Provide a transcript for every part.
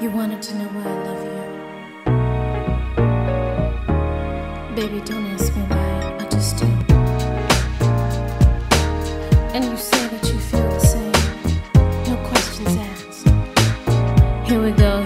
You wanted to know why I love you. Baby, don't ask me why, I just do. And you say that you feel the same, no questions asked. Here we go.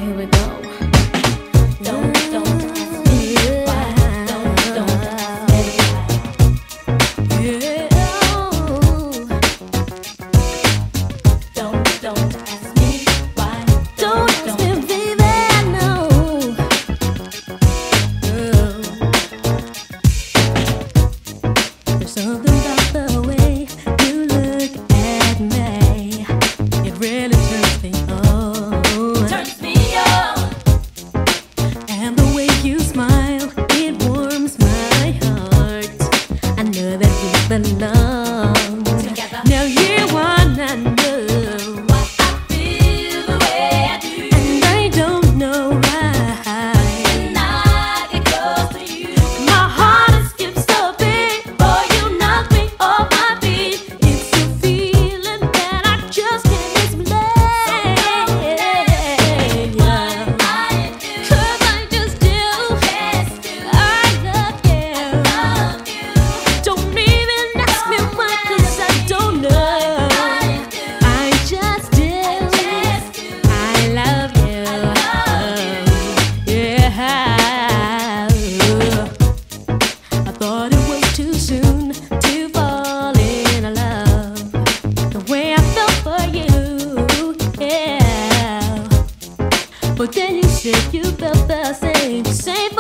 but it was too soon to fall in love the way I felt for you. Yeah, but then you said you felt the same, same.